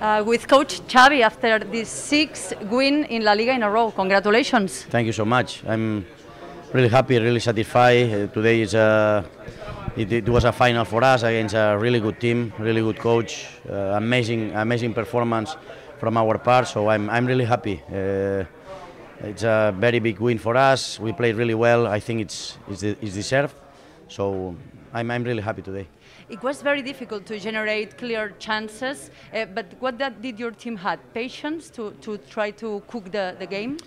Uh, with Coach Xavi after this sixth win in La Liga in a row. Congratulations. Thank you so much. I'm really happy, really satisfied. Uh, today is a, it, it, was a final for us against a really good team, really good coach, uh, amazing, amazing performance from our part. So I'm, I'm really happy. Uh, it's a very big win for us. We played really well. I think it's, it's, it's deserved. So I'm, I'm really happy today. It was very difficult to generate clear chances, uh, but what that did your team had? Patience to, to try to cook the, the game?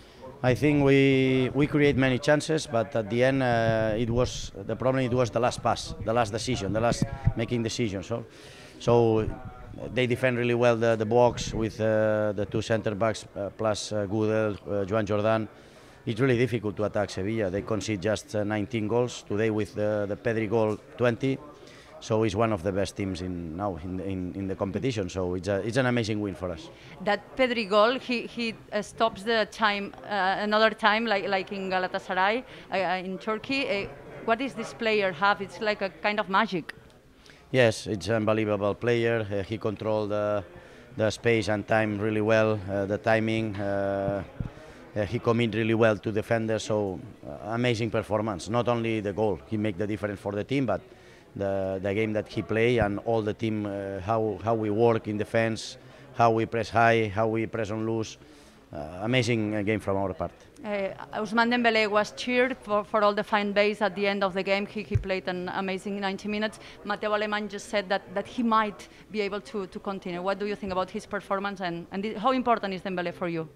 I think we we create many chances, but at the end uh, it was the problem. It was the last pass, the last decision, the last making decision. So, so they defend really well the, the box with uh, the two centre backs uh, plus uh, Gudelj, uh, Joan Jordan. It's really difficult to attack Sevilla. They concede just uh, 19 goals today with the, the Pedri goal 20 so it's one of the best teams in now in, in, in the competition. So it's, a, it's an amazing win for us. That Pedri goal, he, he uh, stops the time uh, another time, like, like in Galatasaray uh, in Turkey. Uh, what does this player have? It's like a kind of magic. Yes, it's an unbelievable player. Uh, he controlled the, the space and time really well, uh, the timing. He committed really well to defenders, so amazing performance. Not only the goal, he made the difference for the team, but the, the game that he play and all the team, uh, how, how we work in defense, how we press high, how we press on loose. Uh, amazing uh, game from our part. Uh, Ousmane Dembele was cheered for, for all the fan base at the end of the game. He, he played an amazing 90 minutes. Mateu Alemany just said that, that he might be able to, to continue. What do you think about his performance and, and how important is Dembele for you?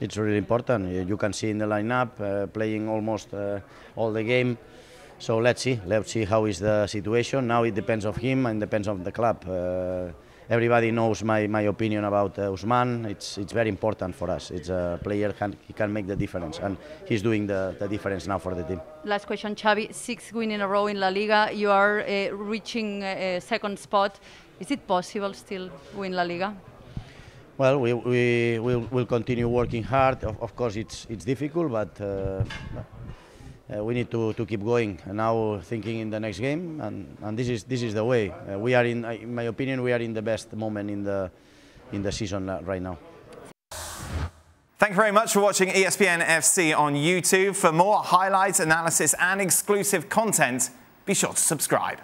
It's really important. You can see in the lineup, uh, playing almost uh, all the game. So let's see, let's see how is the situation. Now it depends on him and depends on the club. Uh, everybody knows my, my opinion about uh, Ousmane. It's, it's very important for us. It's a player, can, he can make the difference and he's doing the, the difference now for the team. Last question, Xavi. Six win in a row in La Liga. You are uh, reaching a second spot. Is it possible still win La Liga? Well, we, we will we'll continue working hard. Of, of, course, it's, it's difficult, but uh, uh, we need to, to keep going and now thinking in the next game and, and this is this is the way uh, we are in in my opinion we are in the best moment in the in the season right now Thank you very much for watching ESPN FC on YouTube. For more highlights, analysis, and exclusive content, be sure to subscribe.